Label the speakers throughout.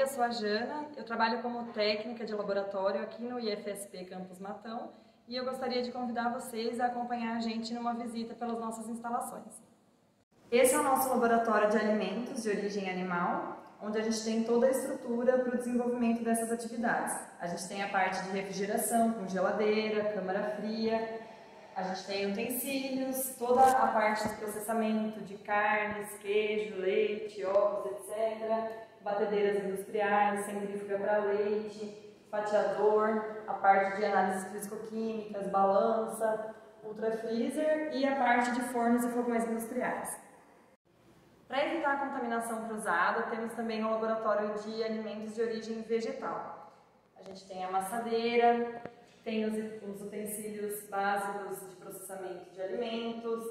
Speaker 1: Eu sou a Jana, eu trabalho como técnica de laboratório aqui no IFSP Campus Matão e eu gostaria de convidar vocês a acompanhar a gente numa visita pelas nossas instalações. Esse é o nosso laboratório de alimentos de origem animal, onde a gente tem toda a estrutura para o desenvolvimento dessas atividades. A gente tem a parte de refrigeração, com geladeira, câmara fria, a gente tem utensílios, toda a parte de processamento de carnes, queijo, leite, ovos, etc batedeiras industriais, centrífuga para leite, fatiador, a parte de análises físico-químicas, balança, ultrafreezer e a parte de fornos e fogões industriais. Para evitar a contaminação cruzada, temos também o laboratório de alimentos de origem vegetal. A gente tem a amassadeira, tem os, os utensílios básicos de processamento de alimentos,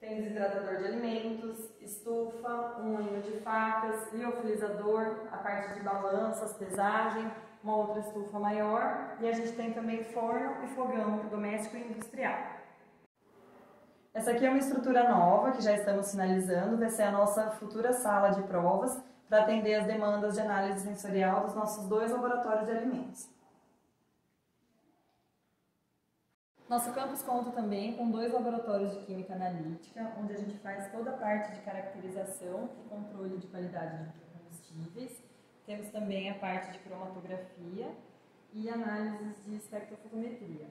Speaker 1: tem desidratador de alimentos, estufa, um moinho de facas, liofilizador, a parte de balanças, pesagem, uma outra estufa maior e a gente tem também forno e fogão doméstico e industrial. Essa aqui é uma estrutura nova que já estamos finalizando, vai ser a nossa futura sala de provas para atender as demandas de análise sensorial dos nossos dois laboratórios de alimentos. Nosso campus conta também com dois laboratórios de química analítica, onde a gente faz toda a parte de caracterização e controle de qualidade de combustíveis. Temos também a parte de cromatografia e análises de espectrofotometria.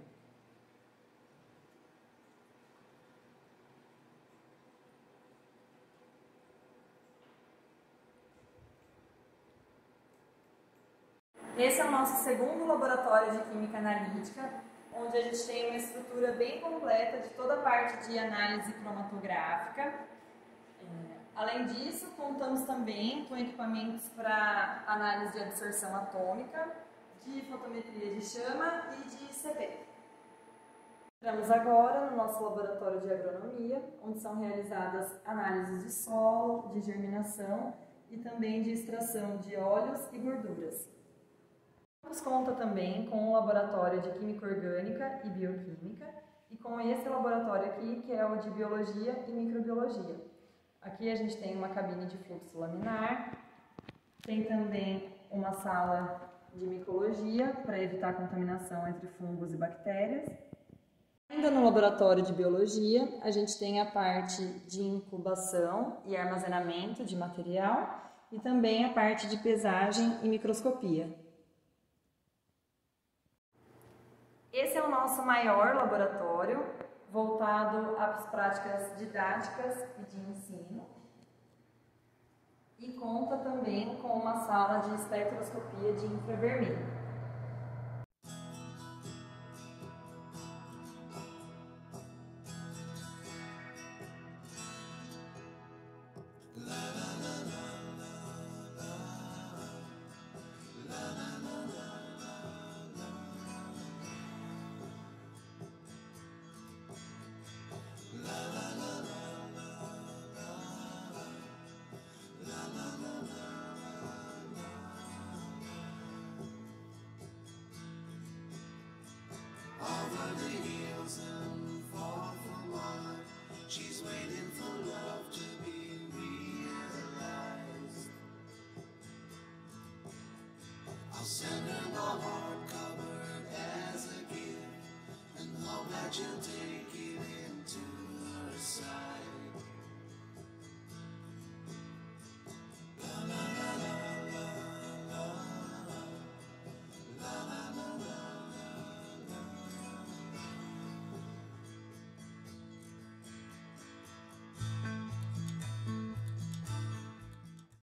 Speaker 1: Esse é o nosso segundo laboratório de química analítica, onde a gente tem uma estrutura bem completa de toda a parte de análise cromatográfica. É, além disso, contamos também com equipamentos para análise de absorção atômica, de fotometria de chama e de CP. Entramos agora no nosso laboratório de agronomia, onde são realizadas análises de solo, de germinação e também de extração de óleos e gorduras. Conta também com um laboratório de Química Orgânica e Bioquímica e com esse laboratório aqui, que é o de Biologia e Microbiologia. Aqui a gente tem uma cabine de fluxo laminar, tem também uma sala de micologia para evitar contaminação entre fungos e bactérias. Ainda no laboratório de biologia, a gente tem a parte de incubação e armazenamento de material e também a parte de pesagem e microscopia. Esse é o nosso maior laboratório, voltado às práticas didáticas e de ensino. E conta também com uma sala de espectroscopia de infravermelho.
Speaker 2: over the hills and far from mine. She's waiting for love to be realized. I'll send her my heart.